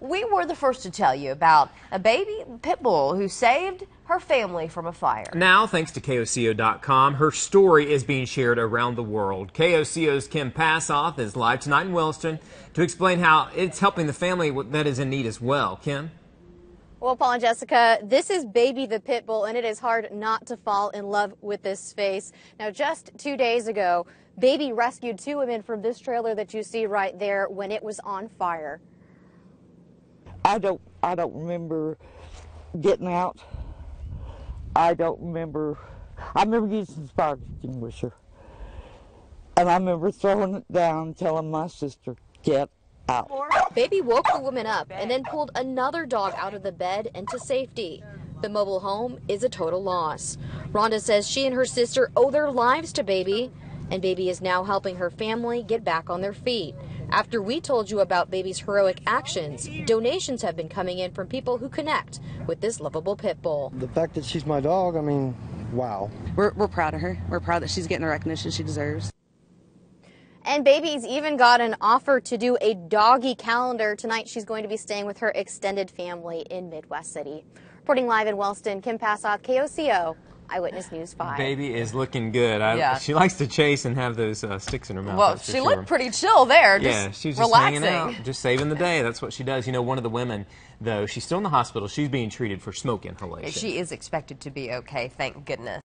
we were the first to tell you about a baby pit bull who saved her family from a fire. Now, thanks to KOCO.com, her story is being shared around the world. KOCO's Kim Passoff is live tonight in Wellston to explain how it's helping the family that is in need as well. Kim? Well, Paul and Jessica, this is Baby the Pit Bull, and it is hard not to fall in love with this face. Now, just two days ago, Baby rescued two women from this trailer that you see right there when it was on fire. I don't, I don't remember getting out. I don't remember. I remember using the fire extinguisher, and I remember throwing it down, telling my sister, "Get out. Baby woke the woman up and then pulled another dog out of the bed and to safety. The mobile home is a total loss. Rhonda says she and her sister owe their lives to Baby, and Baby is now helping her family get back on their feet. After we told you about Baby's heroic actions, donations have been coming in from people who connect with this lovable pit bull. The fact that she's my dog, I mean, wow. We're, we're proud of her. We're proud that she's getting the recognition she deserves. And Baby's even got an offer to do a doggy calendar. Tonight, she's going to be staying with her extended family in Midwest City. Reporting live in Wellston, Kim Passoff, KOCO, Eyewitness News 5. Baby is looking good. I, Yeah. She likes to chase and have those uh, sticks in her mouth. Well, she sure. looked pretty chill there. Just Yeah, she's just relaxing. hanging out, just saving the day. That's what she does. You know, one of the women, though, she's still in the hospital. She's being treated for smoke inhalation. She is expected to be okay, thank goodness.